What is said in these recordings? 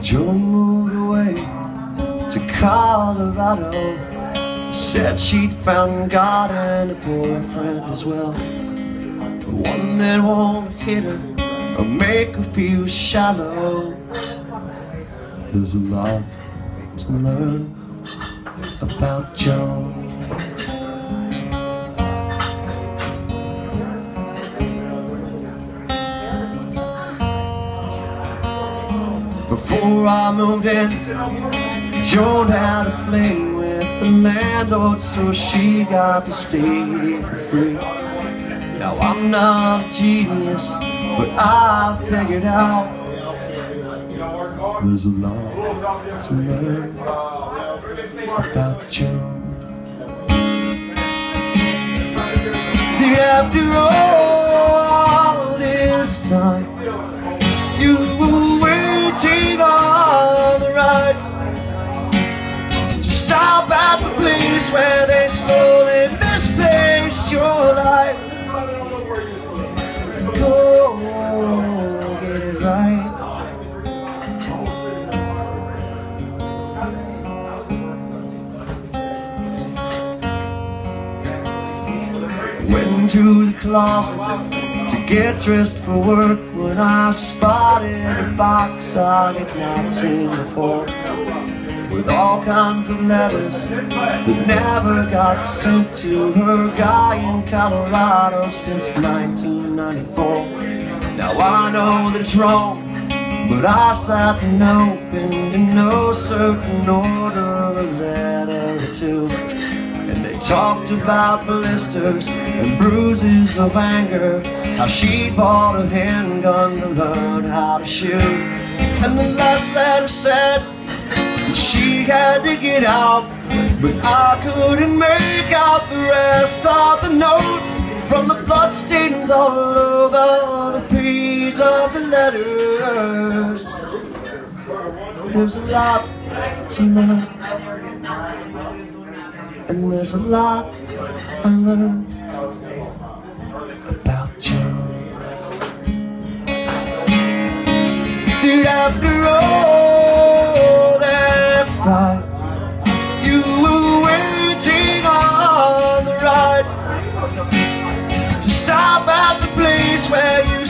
Joan moved away to Colorado Said she'd found God and a boyfriend as well. One that won't hit her or make her feel shallow. There's a lot to learn about Joan Before I moved in, Joan had a fling landlord, so she got to stay for free. Now I'm not a genius, but I figured out there's a lot to learn about Joan. After all where they slowly misplaced your life. Go get it right Went to the closet to get dressed for work when I spotted a box I had not seen before with all kinds of letters. That never got sent to her guy in Colorado since 1994 Now I know that's wrong but I sat and opened in no certain order a letter or two. And they talked about blisters and bruises of anger How she bought a handgun to learn how to shoot. And the last letter said she had to get out But I couldn't make out the rest of the note From the bloodstains all over the page of the letters There's a lot to learn and there's a lot I learned about you. Stop at the place where you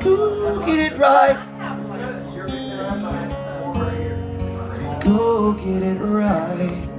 Go get it right. Go get it right.